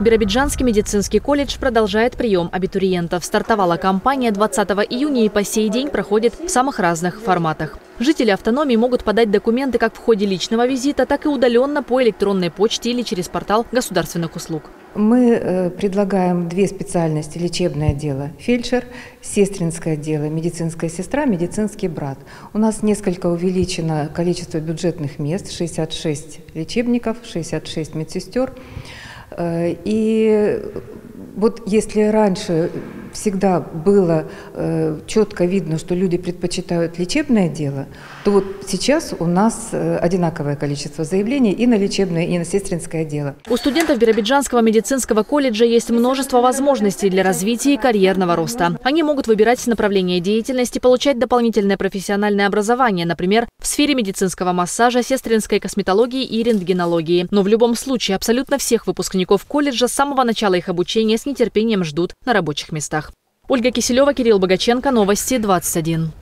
Биробиджанский медицинский колледж продолжает прием абитуриентов. Стартовала кампания 20 июня и по сей день проходит в самых разных форматах. Жители автономии могут подать документы как в ходе личного визита, так и удаленно по электронной почте или через портал государственных услуг. Мы э, предлагаем две специальности. Лечебное дело – фельдшер, сестринское дело – медицинская сестра, медицинский брат. У нас несколько увеличено количество бюджетных мест – 66 лечебников, 66 медсестер. Э, и вот если раньше всегда было э, четко видно, что люди предпочитают лечебное дело, то вот сейчас у нас э, одинаковое количество заявлений и на лечебное, и на сестринское дело. У студентов Биробиджанского медицинского колледжа есть множество возможностей для развития и карьерного роста. Они могут выбирать направление деятельности, получать дополнительное профессиональное образование, например, в сфере медицинского массажа, сестринской косметологии и рентгенологии. Но в любом случае абсолютно всех выпускников колледжа с самого начала их обучения с нетерпением ждут на рабочих местах. Ольга Киселева, Кирилл Богаченко, Новости 21.